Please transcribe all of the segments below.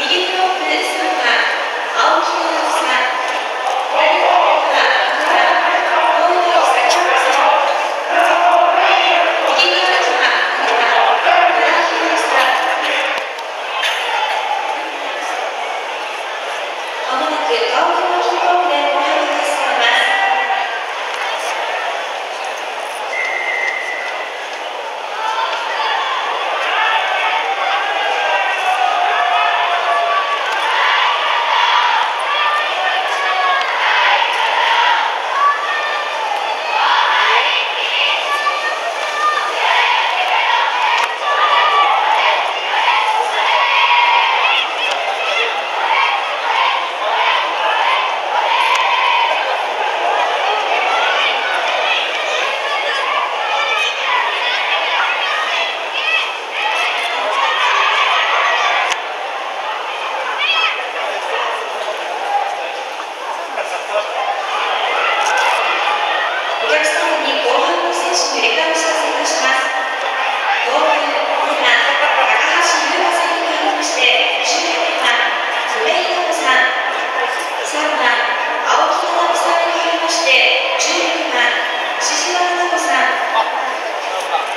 右手を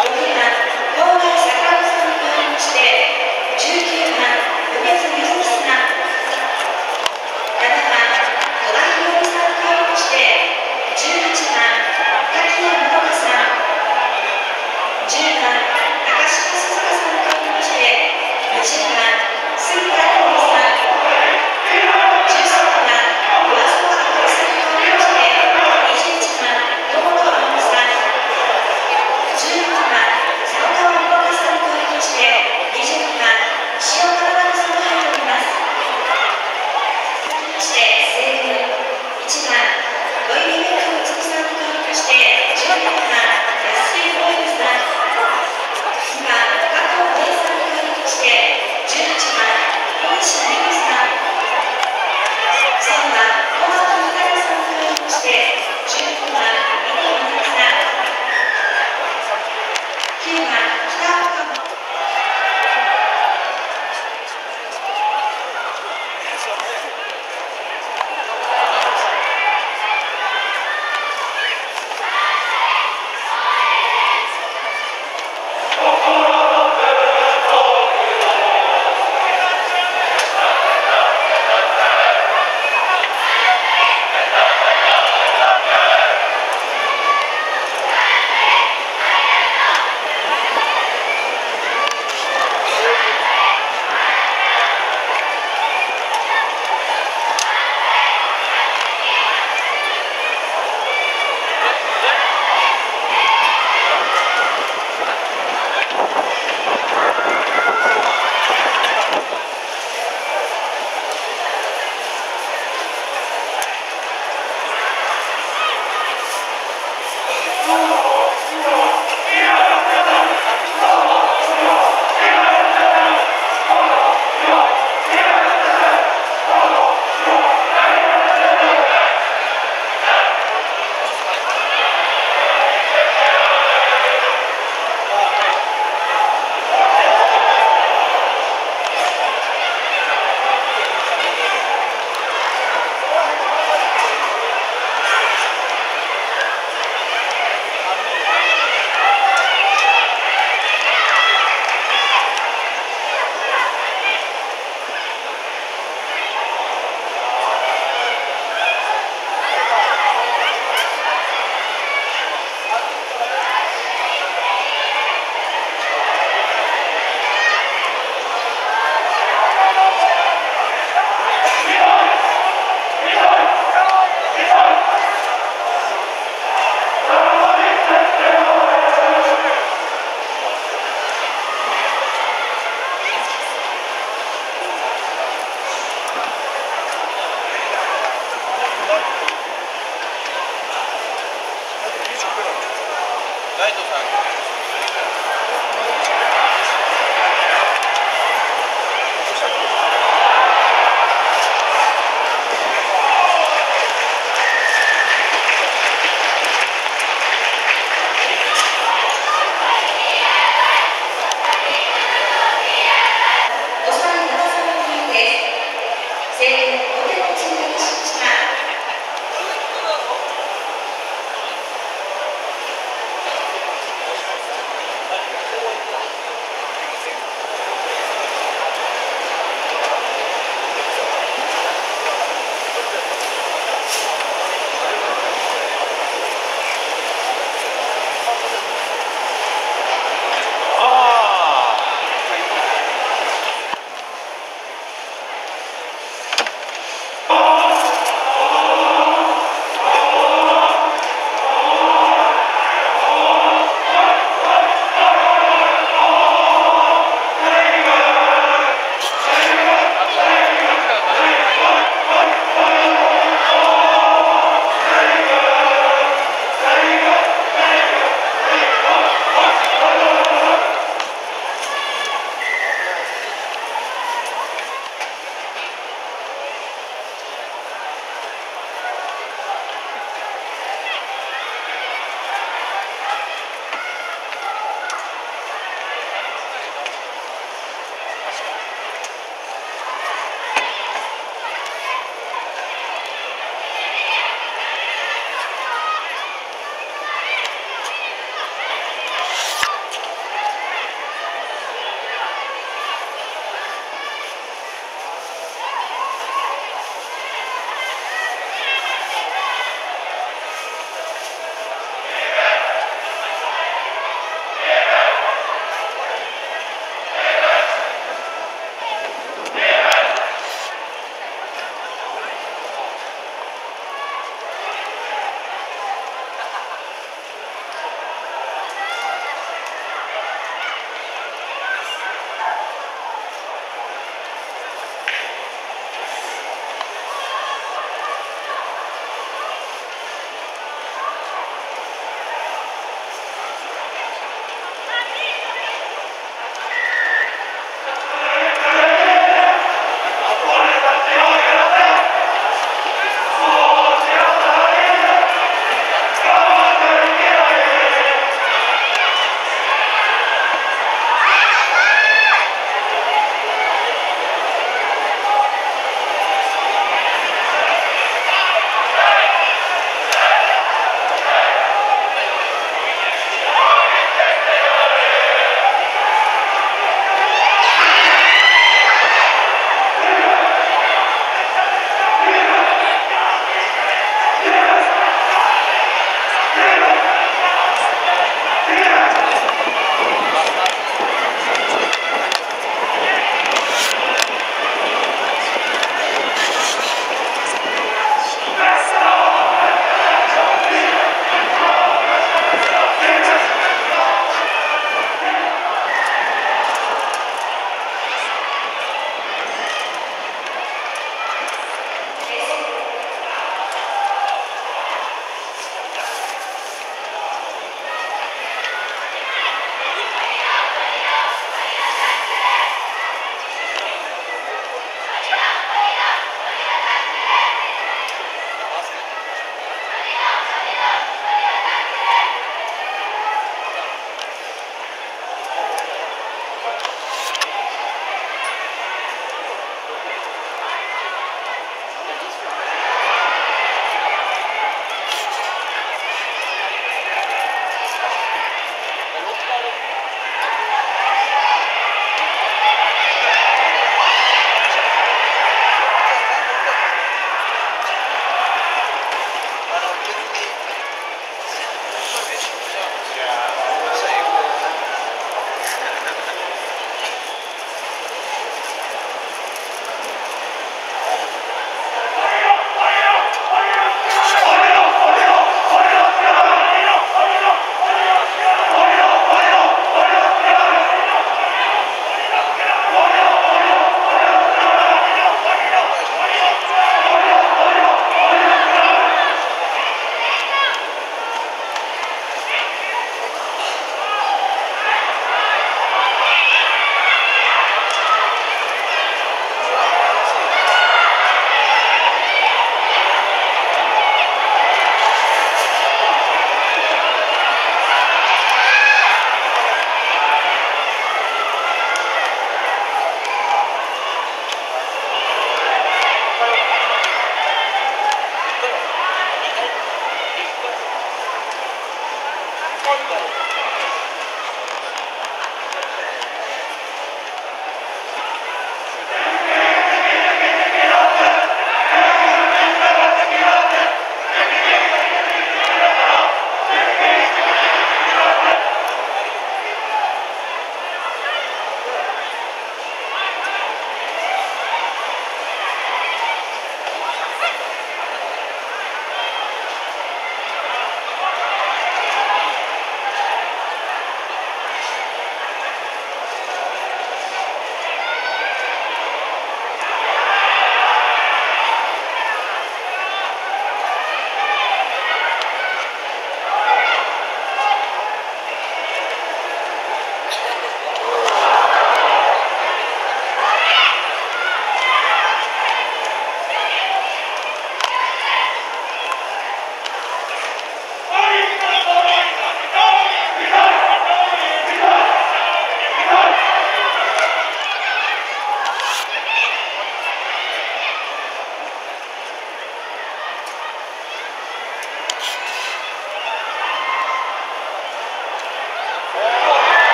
알겠습니다.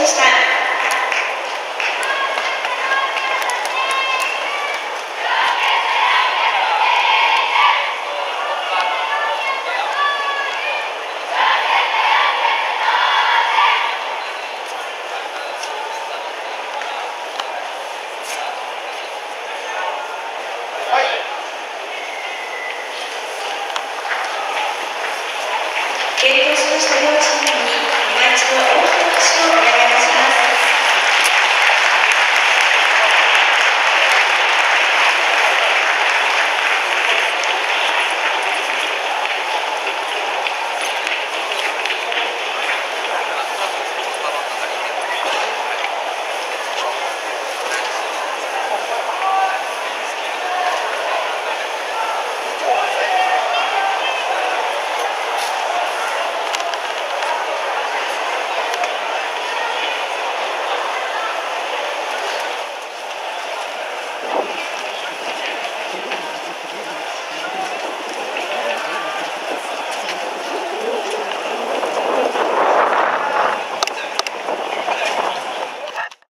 ました。